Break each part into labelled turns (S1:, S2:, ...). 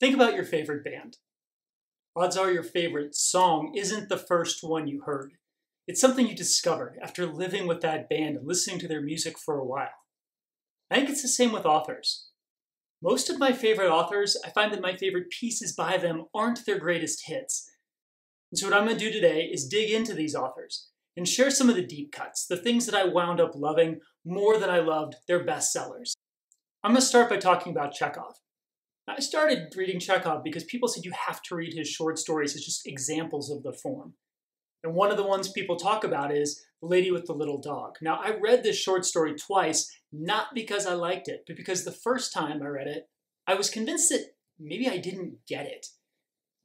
S1: Think about your favorite band. Odds are your favorite song isn't the first one you heard. It's something you discovered after living with that band and listening to their music for a while. I think it's the same with authors. Most of my favorite authors, I find that my favorite pieces by them aren't their greatest hits. And so what I'm going to do today is dig into these authors and share some of the deep cuts, the things that I wound up loving more than I loved their bestsellers. I'm going to start by talking about Chekhov. I started reading Chekhov because people said you have to read his short stories as just examples of the form. And one of the ones people talk about is The Lady with the Little Dog. Now, I read this short story twice, not because I liked it, but because the first time I read it, I was convinced that maybe I didn't get it.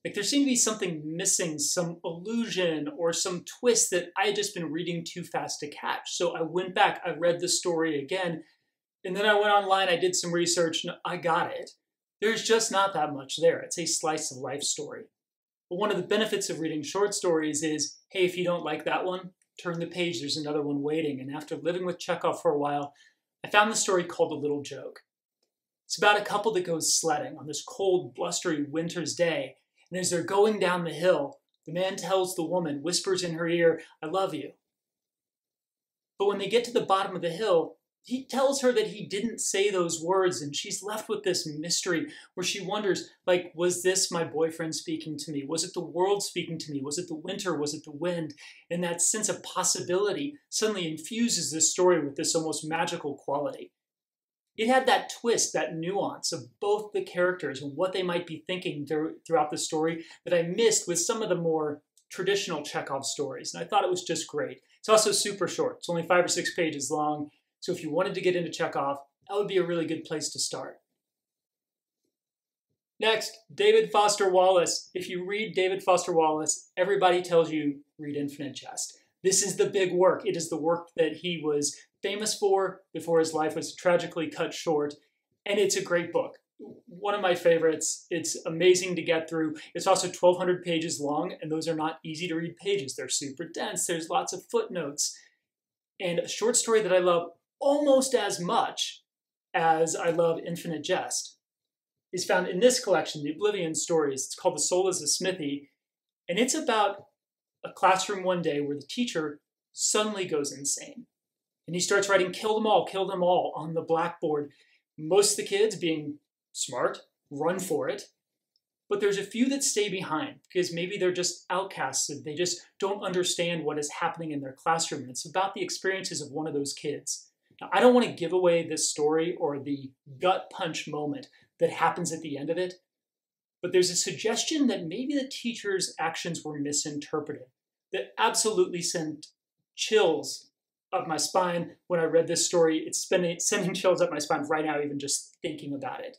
S1: Like there seemed to be something missing, some illusion or some twist that I had just been reading too fast to catch. So I went back, I read the story again, and then I went online, I did some research, and I got it. There's just not that much there. It's a slice of life story. But one of the benefits of reading short stories is, hey, if you don't like that one, turn the page, there's another one waiting. And after living with Chekhov for a while, I found the story called A Little Joke. It's about a couple that goes sledding on this cold, blustery winter's day. And as they're going down the hill, the man tells the woman, whispers in her ear, I love you. But when they get to the bottom of the hill, he tells her that he didn't say those words and she's left with this mystery where she wonders like was this my boyfriend speaking to me? Was it the world speaking to me? Was it the winter? Was it the wind? And that sense of possibility suddenly infuses this story with this almost magical quality. It had that twist that nuance of both the characters and what they might be thinking throughout the story that i missed with some of the more traditional chekhov stories and i thought it was just great. It's also super short. It's only five or six pages long so if you wanted to get into Chekhov, that would be a really good place to start. Next, David Foster Wallace. If you read David Foster Wallace, everybody tells you read Infinite Jest. This is the big work. It is the work that he was famous for before his life was tragically cut short, and it's a great book. One of my favorites. It's amazing to get through. It's also 1,200 pages long, and those are not easy to read pages. They're super dense. There's lots of footnotes. And a short story that I love almost as much as I love Infinite Jest is found in this collection, The Oblivion Stories. It's called The Soul is a Smithy, and it's about a classroom one day where the teacher suddenly goes insane. And he starts writing, kill them all, kill them all on the blackboard. Most of the kids, being smart, run for it. But there's a few that stay behind because maybe they're just outcasts and they just don't understand what is happening in their classroom. And it's about the experiences of one of those kids. Now, I don't want to give away this story or the gut punch moment that happens at the end of it, but there's a suggestion that maybe the teacher's actions were misinterpreted that absolutely sent chills up my spine when I read this story. It's spending, sending chills up my spine right now, even just thinking about it.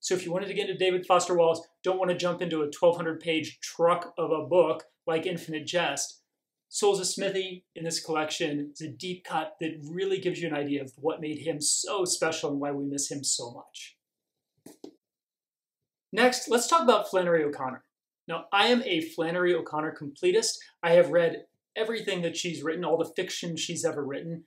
S1: So if you wanted to get into David Foster Wallace, don't want to jump into a 1,200 page truck of a book like Infinite Jest, Soul's a Smithy in this collection is a deep cut that really gives you an idea of what made him so special and why we miss him so much. Next, let's talk about Flannery O'Connor. Now, I am a Flannery O'Connor completist. I have read everything that she's written, all the fiction she's ever written.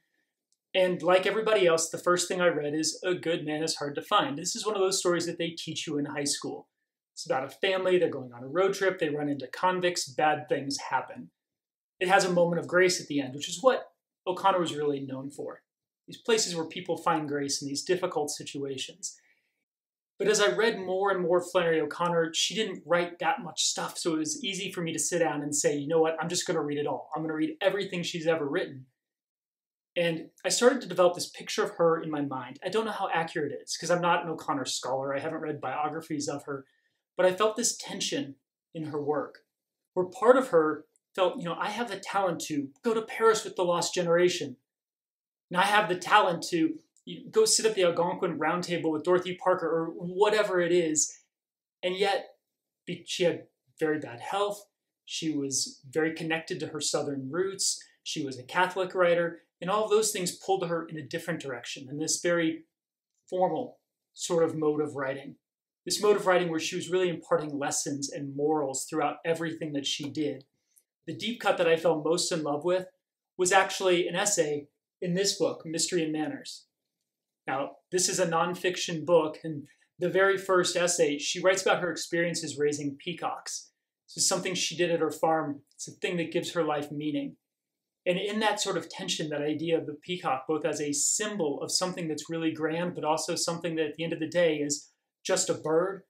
S1: And like everybody else, the first thing I read is A Good Man is Hard to Find. This is one of those stories that they teach you in high school. It's about a family, they're going on a road trip, they run into convicts, bad things happen it has a moment of grace at the end, which is what O'Connor was really known for. These places where people find grace in these difficult situations. But as I read more and more Flannery O'Connor, she didn't write that much stuff, so it was easy for me to sit down and say, you know what, I'm just going to read it all. I'm going to read everything she's ever written. And I started to develop this picture of her in my mind. I don't know how accurate it is because I'm not an O'Connor scholar. I haven't read biographies of her. But I felt this tension in her work, where part of her felt, you know, I have the talent to go to Paris with the Lost Generation. And I have the talent to go sit at the Algonquin Roundtable with Dorothy Parker or whatever it is. And yet, she had very bad health. She was very connected to her Southern roots. She was a Catholic writer. And all of those things pulled her in a different direction, in this very formal sort of mode of writing. This mode of writing where she was really imparting lessons and morals throughout everything that she did the deep cut that I fell most in love with was actually an essay in this book, Mystery and Manners. Now, this is a nonfiction book, and the very first essay, she writes about her experiences raising peacocks. This is something she did at her farm. It's a thing that gives her life meaning. And in that sort of tension, that idea of the peacock, both as a symbol of something that's really grand, but also something that at the end of the day is just a bird,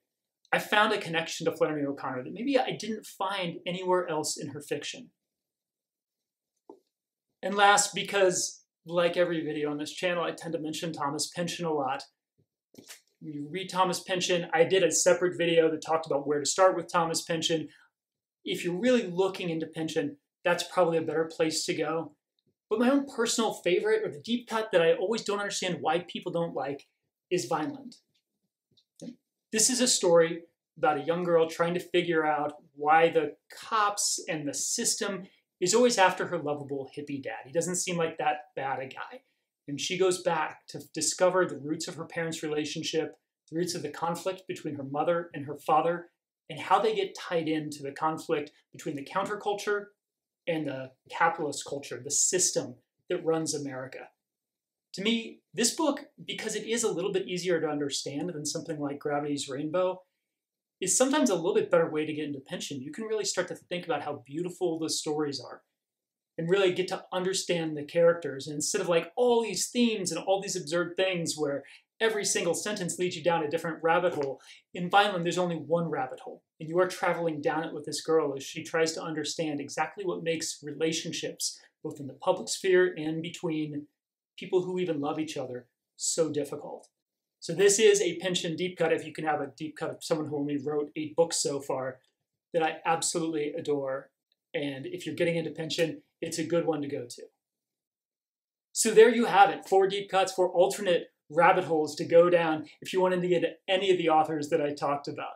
S1: I found a connection to Flannery O'Connor that maybe I didn't find anywhere else in her fiction. And last, because like every video on this channel, I tend to mention Thomas Pynchon a lot. You read Thomas Pynchon. I did a separate video that talked about where to start with Thomas Pynchon. If you're really looking into Pynchon, that's probably a better place to go. But my own personal favorite, or the deep cut that I always don't understand why people don't like, is Vineland. This is a story about a young girl trying to figure out why the cops and the system is always after her lovable hippie dad. He doesn't seem like that bad a guy. And she goes back to discover the roots of her parents' relationship, the roots of the conflict between her mother and her father, and how they get tied into the conflict between the counterculture and the capitalist culture, the system that runs America. To me, this book, because it is a little bit easier to understand than something like Gravity's Rainbow, is sometimes a little bit better way to get into Pynchon. You can really start to think about how beautiful the stories are and really get to understand the characters. And instead of like all these themes and all these absurd things where every single sentence leads you down a different rabbit hole, in Vineland there's only one rabbit hole. And you are traveling down it with this girl as she tries to understand exactly what makes relationships, both in the public sphere and between people who even love each other, so difficult. So this is a Pynchon deep cut, if you can have a deep cut of someone who only wrote eight books so far, that I absolutely adore. And if you're getting into Pynchon, it's a good one to go to. So there you have it, four deep cuts, four alternate rabbit holes to go down if you wanted to get any of the authors that I talked about.